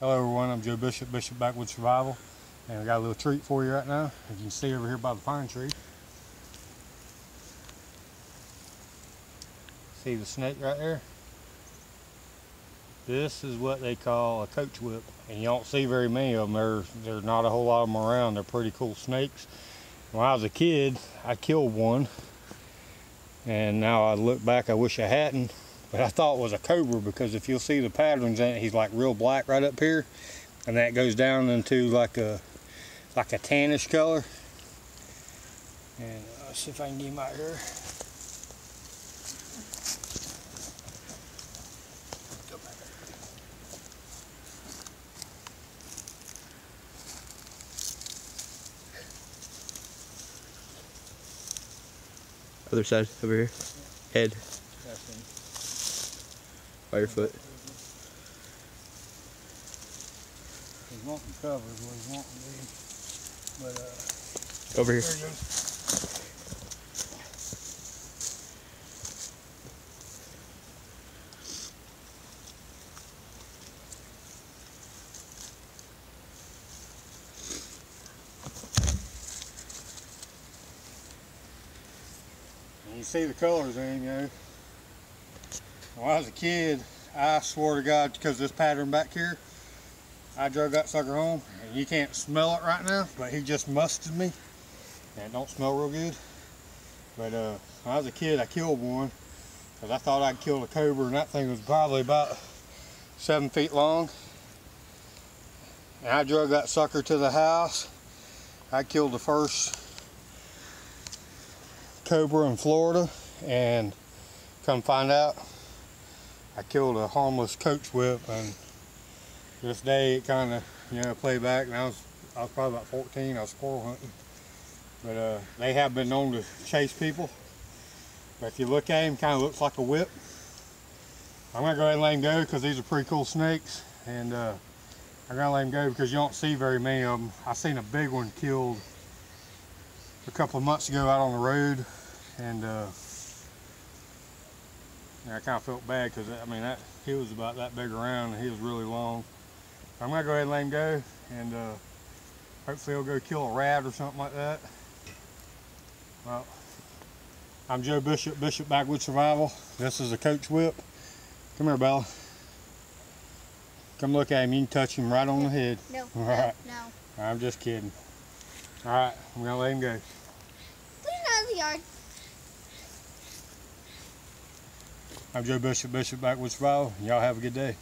Hello everyone, I'm Joe Bishop, Bishop Backwoods Survival, and we got a little treat for you right now. As you can see over here by the pine tree. See the snake right there? This is what they call a coach whip, and you don't see very many of them. There's, there's not a whole lot of them around. They're pretty cool snakes. When I was a kid, I killed one, and now I look back, I wish I hadn't, but I thought it was a cobra because if you'll see the patterns in it, he's like real black right up here, and that goes down into like a like a tannish color. And uh, let's see if I can get him out here. Other side, over here. Head. By your foot. He's wanting cover what he's wanting to be. But uh, Over here. there he goes. You see the colors in you know. When I was a kid, I swore to God, because this pattern back here, I drove that sucker home, and you can't smell it right now, but he just musted me, and it don't smell real good. But uh, when I was a kid, I killed one, because I thought I'd killed a cobra, and that thing was probably about seven feet long. And I drug that sucker to the house. I killed the first cobra in Florida, and come find out, I killed a harmless coach whip, and this day it kind of, you know, played back, and I was, I was probably about 14, I was squirrel hunting. But uh, they have been known to chase people. But if you look at him, kind of looks like a whip. I'm gonna go ahead and let him go because these are pretty cool snakes. And uh, I'm gonna let him go because you don't see very many of them. I seen a big one killed a couple of months ago out on the road. And uh, yeah, I kind of felt bad because I mean that he was about that big around and he was really long. I'm gonna go ahead and let him go and uh, hopefully he'll go kill a rat or something like that. Well, I'm Joe Bishop, Bishop Backwoods Survival. This is a coach whip. Come here, Bella. Come look at him. You can touch him right on the head. No, All no, I'm just kidding. All right, I'm gonna let him go. Put him out of the yard. I'm Joe Bishop, Bishop Backwoods Survival. Y'all have a good day.